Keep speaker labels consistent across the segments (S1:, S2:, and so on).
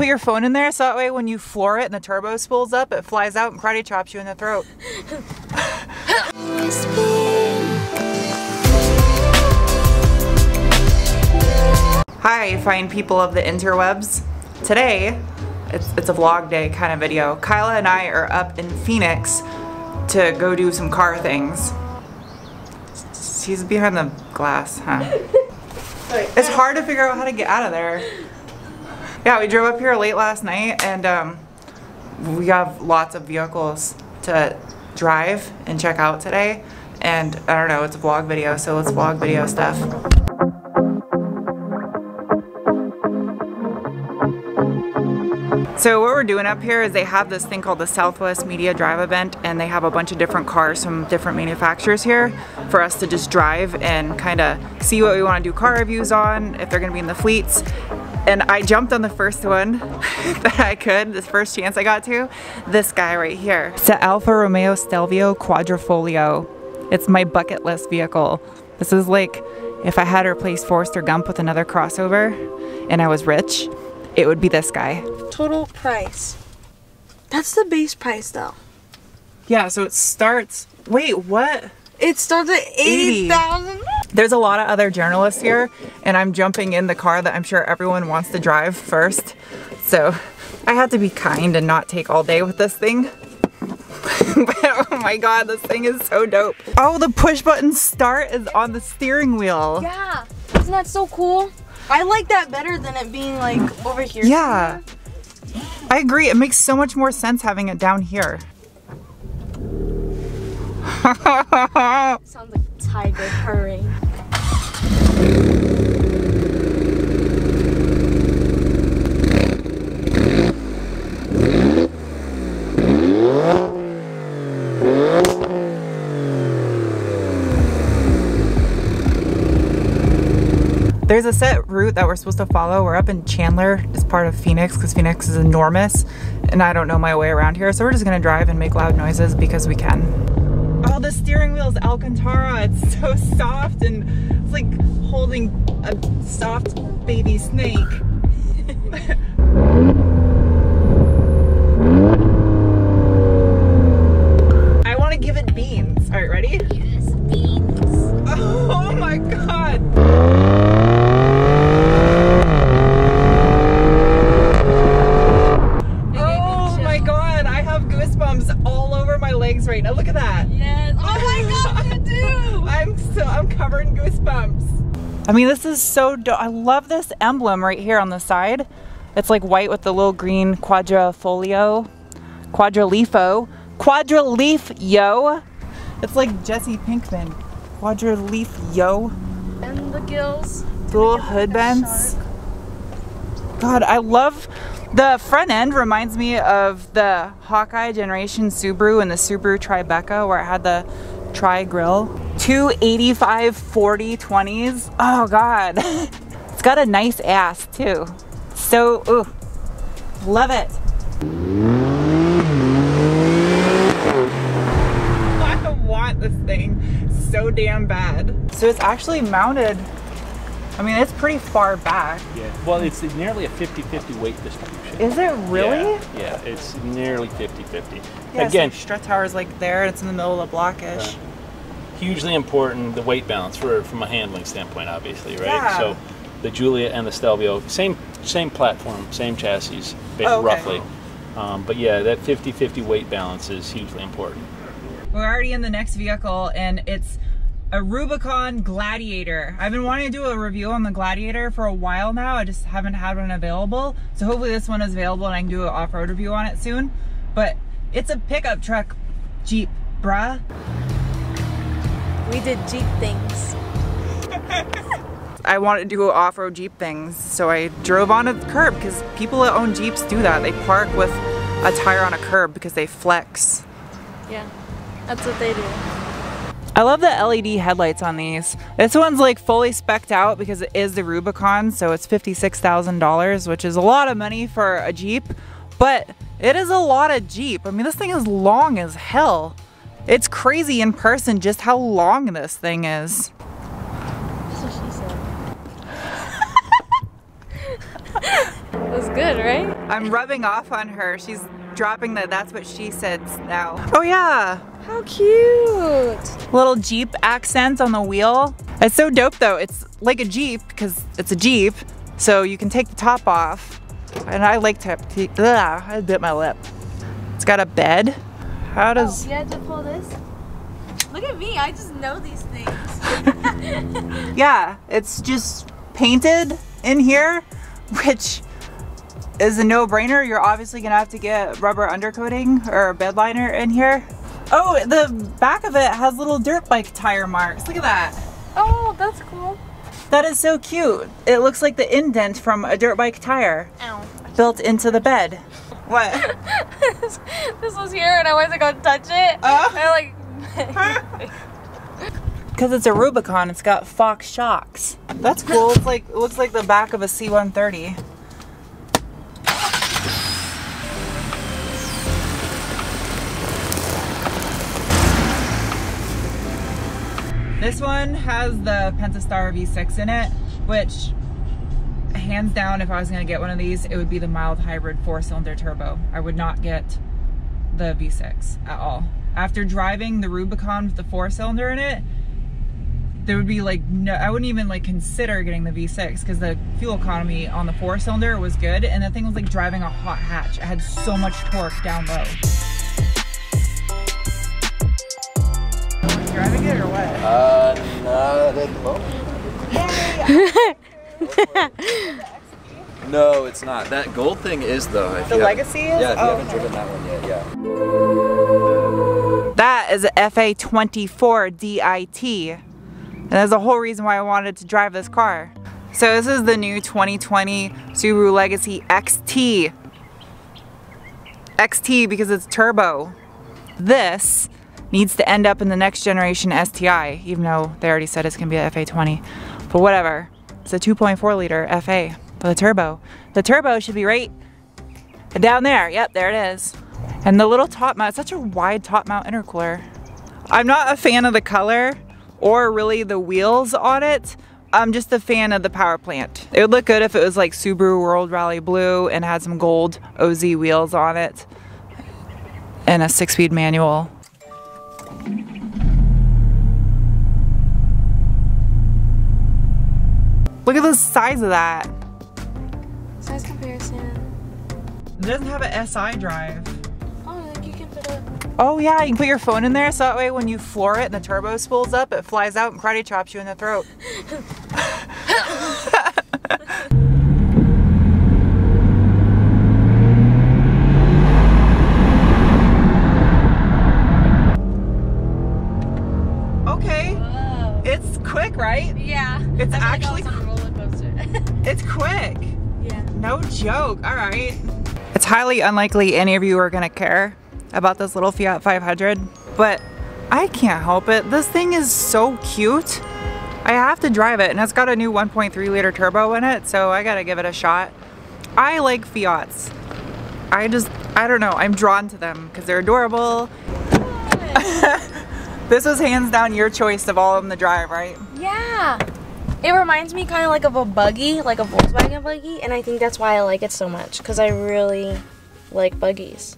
S1: Put your phone in there so that way when you floor it and the turbo spools up, it flies out and karate chops you in the throat. Hi, fine people of the interwebs. Today, it's, it's a vlog day kind of video. Kyla and I are up in Phoenix to go do some car things. She's behind the glass, huh? It's hard to figure out how to get out of there. Yeah, we drove up here late last night and um, we have lots of vehicles to drive and check out today. And I don't know, it's a vlog video, so let's vlog video stuff. So what we're doing up here is they have this thing called the Southwest Media Drive event and they have a bunch of different cars from different manufacturers here for us to just drive and kind of see what we want to do car reviews on, if they're going to be in the fleets. And I jumped on the first one that I could, this first chance I got to, this guy right here. It's the Alfa Romeo Stelvio Quadrifoglio. It's my bucket list vehicle. This is like if I had to replace Forester Gump with another crossover and I was rich, it would be this guy.
S2: Total price. That's the base price though.
S1: Yeah, so it starts, wait, what?
S2: It starts at 80,000.
S1: There's a lot of other journalists here and I'm jumping in the car that I'm sure everyone wants to drive first. So I had to be kind and not take all day with this thing. but oh my god, this thing is so dope. Oh, the push button start is on the steering wheel.
S2: Yeah, isn't that so cool? I like that better than it being like over here.
S1: Yeah. I agree. It makes so much more sense having it down here.
S2: Sounds like tiger purring.
S1: There's a set route that we're supposed to follow. We're up in Chandler, it's part of Phoenix because Phoenix is enormous and I don't know my way around here. So we're just gonna drive and make loud noises because we can. Steering wheel is Alcantara. It's so soft and it's like holding a soft baby snake. I mean, this is so dope. I love this emblem right here on the side. It's like white with the little green quadrifolio, quadrilifo, quadrileaf yo. It's like Jesse Pinkman, quadrileaf yo.
S2: And the gills.
S1: The little hood bends. God, I love the front end reminds me of the Hawkeye Generation Subaru and the Subaru Tribeca where it had the tri grill. Two 85 40 20s. Oh God. It's got a nice ass too. So, ooh, love it. I want this thing so damn bad. So it's actually mounted I mean, it's pretty far back.
S3: Yeah, well, it's nearly a 50-50 weight distribution.
S1: Is it really?
S3: Yeah, yeah it's nearly 50-50.
S1: Yeah,
S3: Again,
S1: so strut tower is like there, it's in the middle of the blockish.
S3: Uh, hugely important, the weight balance for from a handling standpoint, obviously, right?
S1: Yeah.
S3: So the Giulia and the Stelvio, same same platform, same chassis,
S1: Oh, okay.
S3: roughly. Um, but yeah, that 50-50 weight balance is hugely important.
S1: We're already in the next vehicle and it's a Rubicon Gladiator. I've been wanting to do a review on the Gladiator for a while now. I just haven't had one available. So hopefully this one is available and I can do an off-road review on it soon. But it's a pickup truck Jeep, bruh.
S2: We did Jeep things.
S1: I wanted to do off-road Jeep things, so I drove onto the curb because people that own Jeeps do that. They park with a tire on a curb because they flex.
S2: Yeah, that's what they do.
S1: I love the LED headlights on these. This one's like fully specced out because it is the Rubicon, so it's $56,000, which is a lot of money for a Jeep, but it is a lot of Jeep. I mean, this thing is long as hell. It's crazy in person just how long this thing is.
S2: That's what she said. it was good, right?
S1: I'm rubbing off on her. She's dropping the that's what she said now. Oh yeah,
S2: How cute.
S1: little Jeep accents on the wheel. It's so dope though. It's like a Jeep because it's a Jeep. So you can take the top off. And I like to, ugh, I bit my lip. It's got a bed. How oh, does,
S2: You had to pull this. Look at me. I just know these things.
S1: yeah, it's just painted in here, which is a no-brainer. You're obviously gonna have to get rubber undercoating or a bed liner in here. Oh, the back of it has little dirt bike tire marks. Look at that.
S2: oh, that's cool.
S1: That is so cute. It looks like the indent from a dirt bike tire
S2: Ow.
S1: built into the bed. What?
S2: this was here and I wasn't gonna touch it.
S1: Uh.
S2: I like.
S1: Because it's a Rubicon, it's got Fox shocks. That's cool. It's like it looks like the back of a C-130. This one has the Pentastar V6 in it, which hands down, if I was gonna get one of these, it would be the mild hybrid four cylinder turbo. I would not get the V6 at all. After driving the Rubicon with the four cylinder in it, there would be like no, I wouldn't even like consider getting the V6 because the fuel economy on the four cylinder was good and the thing was like driving a hot hatch. It had so much torque down low. Driving it or what?
S4: Uh, not at the moment. no, it's not. That gold thing is though. if
S1: The
S4: you
S1: Legacy is?
S4: Yeah, if you
S1: Oh,
S4: haven't
S1: okay.
S4: driven that one yet, yeah.
S1: That is a FA24 DIT. And that's the whole reason why I wanted to drive this car. So this is the new 2020 Subaru Legacy XT. XT because it's turbo. This needs to end up in the next generation STI, even though they already said it's gonna be a FA20. But whatever. It's a 2.4 liter FA, the turbo. The turbo should be right down there. Yep, there it is. And the little top mount, such a wide top mount intercooler. I'm not a fan of the color or really the wheels on it. I'm just a fan of the power plant. It would look good if it was like Subaru World Rally Blue and had some gold OZ wheels on it and a six speed manual. Look at the size of that.
S2: Size comparison.
S1: It doesn't have an SI drive.
S2: Oh, you can put a.
S1: Oh yeah, you can put your phone in there so that way when you floor it and the turbo spools up, it flies out and karate chops you in the throat. okay,
S2: Whoa.
S1: it's quick, right?
S2: Yeah.
S1: It's actually-
S2: like I was on a roller coaster.
S1: It's quick.
S2: yeah.
S1: No joke. All right. It's highly unlikely any of you are going to care about this little Fiat 500, but I can't help it. This thing is so cute. I have to drive it, and it's got a new 1.3 liter turbo in it, so I got to give it a shot. I like Fiats. I just, I don't know, I'm drawn to them because they're adorable. This was hands down your choice of all of them to drive, right?
S2: Yeah. It reminds me kind of like of a buggy, like a Volkswagen buggy, and I think that's why I like it so much because I really like buggies.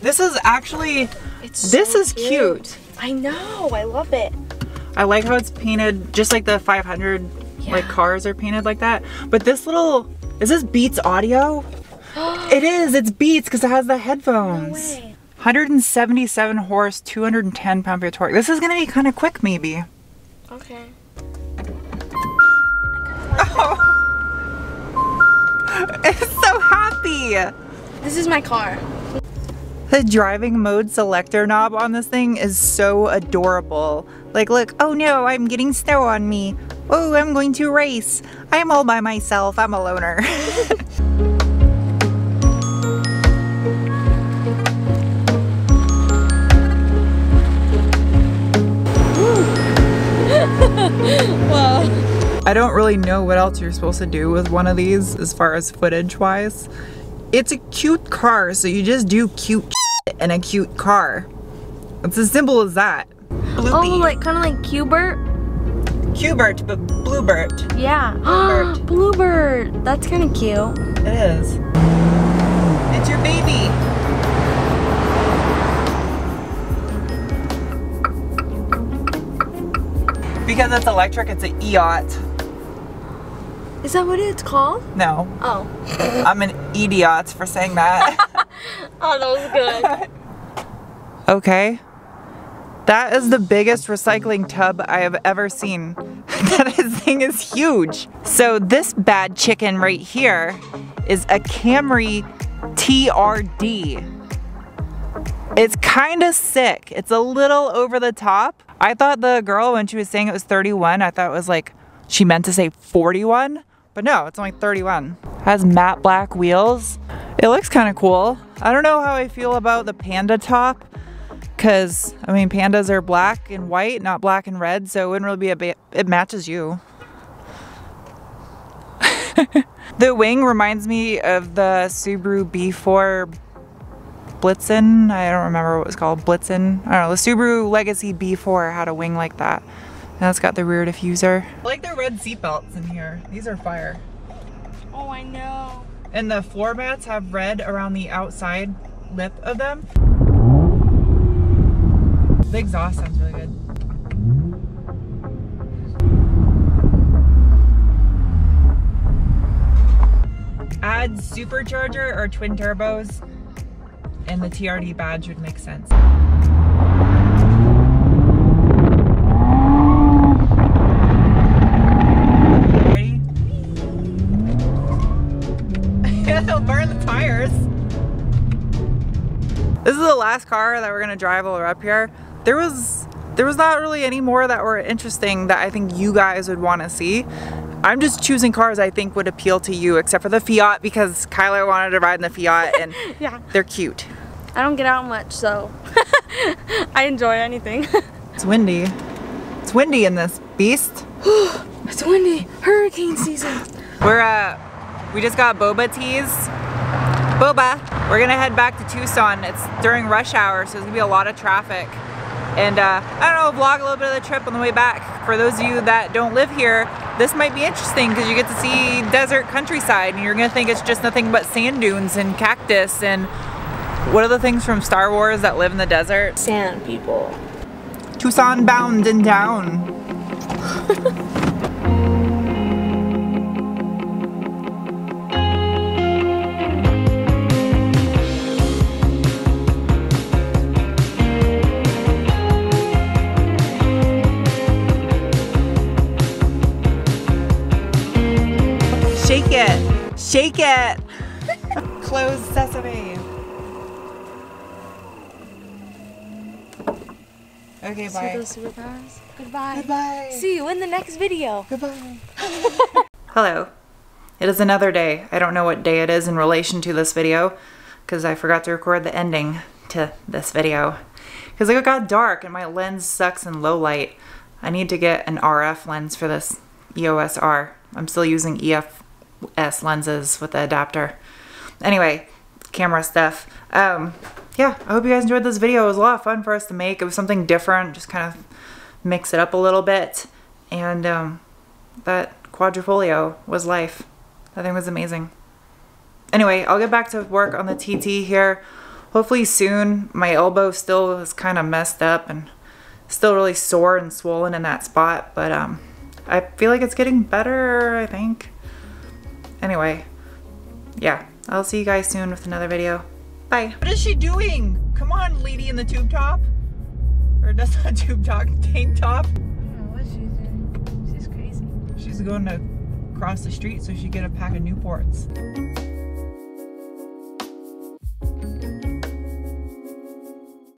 S1: This is actually,
S2: It's
S1: this
S2: so
S1: is cute.
S2: I know. I love it.
S1: I like how it's painted just like the 500 like cars are painted like that. But this little, is this Beats audio? it is, it's Beats because it has the
S2: No
S1: headphones.
S2: way.
S1: 177 horse, 210 pound feet of torque. This is gonna be kind of quick maybe.
S2: Okay.
S1: It's so happy.
S2: This is my car.
S1: The driving mode selector knob on this thing is so adorable. Like, look, oh no, I'm getting snow on me. Oh, I'm going to race. I'm all by myself. I'm a loner. I don't really know what else you're supposed to do with one of these as far as footage wise. It's a cute car, so you just do cute in a cute car. It's as simple as that.
S2: Oh, like kind of like Cubert?
S1: Cubert, but Bluebert.
S2: Yeah. Bluebert. That's kind of cute.
S1: It is. It's your baby. Because it's electric, it's an Eot.
S2: Is that what it's called?
S1: No,
S2: Oh.
S1: I'm an idiot for saying that.
S2: Oh, that was good.
S1: okay. That is the biggest recycling tub I have ever seen. that thing is huge. So this bad chicken right here is a Camry TRD. It's kind of sick. It's a little over the top. I thought the girl, when she was saying it was 31, I thought it was like, she meant to say 41, but no, it's only 31. Has matte black wheels. It looks kind of cool. I don't know how I feel about the panda top, because, I mean, pandas are black and white, not black and red, so it wouldn't really be a it matches you. the wing reminds me of the Subaru B4 Blitzen. I don't remember what it was called. Blitzen. I don't know. The Subaru Legacy B4 had a wing like that. And it's got the rear diffuser. I like the red seatbelts in here. These are fire.
S2: Oh, I know.
S1: And the floor mats have red around the outside lip of them. The exhaust sounds really good. Add supercharger or twin turbos and the TRD badge would make sense. The last car that we're gonna drive while we're up here. There was there was not really any more that were interesting that I think you guys would want to see. I'm just choosing cars I think would appeal to you, except for the Fiat because Kyler wanted to ride in the Fiat and
S2: Yeah.
S1: they're cute.
S2: I don't get out much, so I enjoy anything.
S1: It's windy. It's windy in this beast.
S2: it's windy. Hurricane season.
S1: We're uh, we just got boba teas. Boba. We're gonna head back to Tucson. It's during rush hour, so there's gonna be a lot of traffic. And uh, I don't know, vlog a little bit of the trip on the way back. For those of you that don't live here, this might be interesting because you get to see desert countryside and you're gonna think it's just nothing but sand dunes and cactus and what are the things from Star Wars that live in the desert?
S2: Sand people.
S1: Tucson bound and down. Shake it. Close sesame. Okay,
S2: See
S1: bye.
S2: those superpowers? Goodbye.
S1: Goodbye.
S2: See you in the next video.
S1: Goodbye. Hello. It is another day. I don't know what day it is in relation to this video because I forgot to record the ending to this video because it got dark and my lens sucks in low light. I need to get an RF lens for this EOS R. I'm still using EFS lenses with the adapter. Anyway, camera stuff. Um, yeah, I hope you guys enjoyed this video. It was a lot of fun for us to make. It was something different, just kind of mix it up a little bit. And um, that quadrifolio was life. That thing was amazing. Anyway, I'll get back to work on the TT here. Hopefully soon. My elbow still is kind of messed up and still really sore and swollen in that spot, but um, I feel like it's getting better, I think. Anyway, yeah, I'll see you guys soon with another video. Bye. What is she doing? Come on, lady in the tube top. Or that's not tube top, tank top.
S2: I don't know what she's doing. She's crazy.
S1: She's going to cross the street so she can get a pack of Newports.